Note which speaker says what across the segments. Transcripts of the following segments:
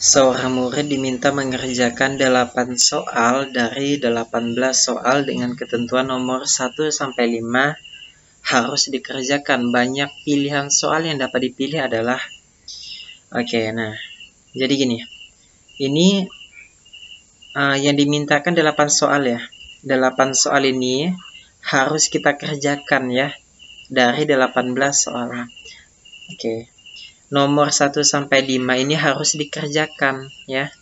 Speaker 1: Seorang murid diminta mengerjakan 8 soal dari 18 soal dengan ketentuan nomor 1 sampai 5 harus dikerjakan. Banyak pilihan soal yang dapat dipilih adalah Oke, okay, nah. Jadi gini. Ini uh, yang dimintakan 8 soal ya. 8 soal ini harus kita kerjakan ya dari 18 soal. Oke. Okay nomor 1 sampai 5 ini harus dikerjakan ya.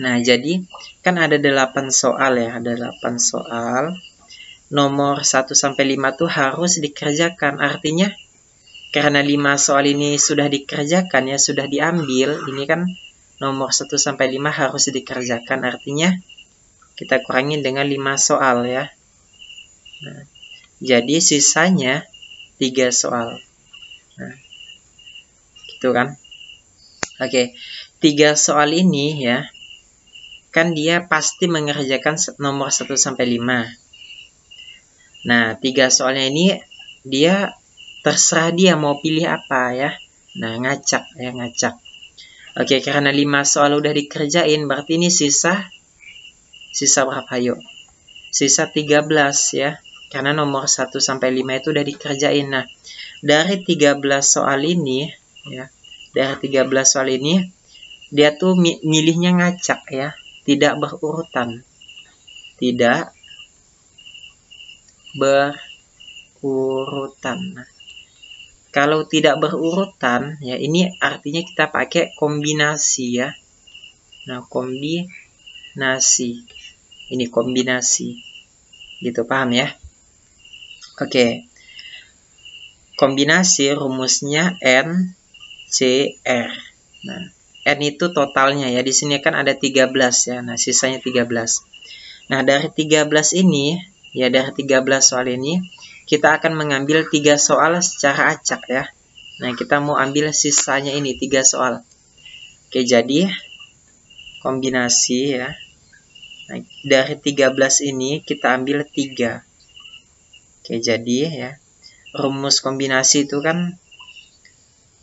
Speaker 1: Nah, jadi kan ada 8 soal ya, ada 8 soal. Nomor 1 sampai 5 tuh harus dikerjakan. Artinya karena 5 soal ini sudah dikerjakan ya, sudah diambil, ini kan nomor 1 sampai 5 harus dikerjakan. Artinya kita kurangi dengan 5 soal ya. Nah, jadi sisanya 3 soal. Gitu kan. Oke tiga soal ini ya kan dia pasti mengerjakan nomor 1 sampai 5 nah tiga soalnya ini dia terserah dia mau pilih apa ya. Nah ngacak ya ngacak. Oke karena 5 soal udah dikerjain berarti ini sisa sisa berapa? Yuk sisa 13 ya karena nomor 1 sampai 5 itu udah dikerjain. Nah dari 13 soal ini ya. Dari 13 soal ini dia tuh milihnya ngacak ya tidak berurutan tidak berurutan. Nah, kalau tidak berurutan ya ini artinya kita pakai kombinasi ya. Nah kombinasi ini kombinasi gitu paham ya? Oke kombinasi rumusnya n CR. Nah, N itu totalnya ya. Di sini kan ada 13 ya. Nah, sisanya 13. Nah, dari 13 ini, ya dari 13 soal ini, kita akan mengambil 3 soal secara acak ya. Nah, kita mau ambil sisanya ini 3 soal. Oke, jadi kombinasi ya. Nah, dari 13 ini kita ambil 3. Oke, jadi ya. Rumus kombinasi itu kan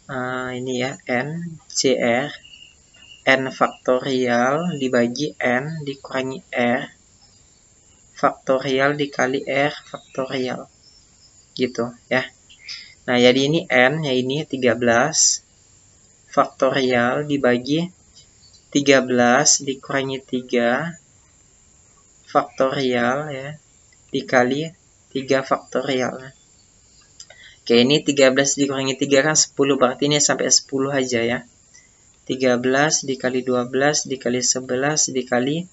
Speaker 1: uh, ini ya n cr n faktorial dibagi n dikurangi r. Faktorial dikali r faktorial. Gitu ya. Nah jadi ini n ya ini 13 faktorial dibagi 13 dikurangi 3 faktorial ya dikali 3 faktorial Oke, ini 13 dikurangi 3 kan 10, berarti ini sampai 10 aja ya. 13 dikali 12 dikali 11 dikali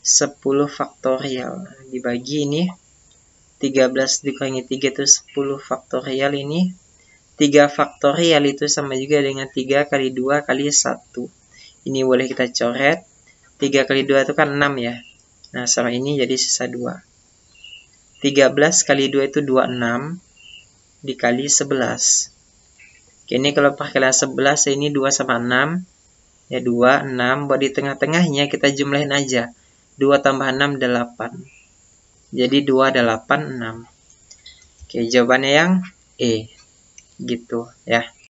Speaker 1: 10 faktorial. Dibagi ini 13 dikurangi 3 itu 10 faktorial ini. 3 faktorial itu sama juga dengan 3 kali 2 kali 1. Ini boleh kita coret. 3 kali 2 itu kan 6 ya. Nah, sama ini jadi sisa 2. 13 kali 2 itu 26 dikali 11. Oke, ini kalau pakai 11, ini 2 sama 6. Ya, 2, 6. Buat di tengah-tengahnya kita jumlahin aja. 2 tambah 6, 8. Jadi 2, 8, 6. Oke, jawabannya yang E. Gitu, ya.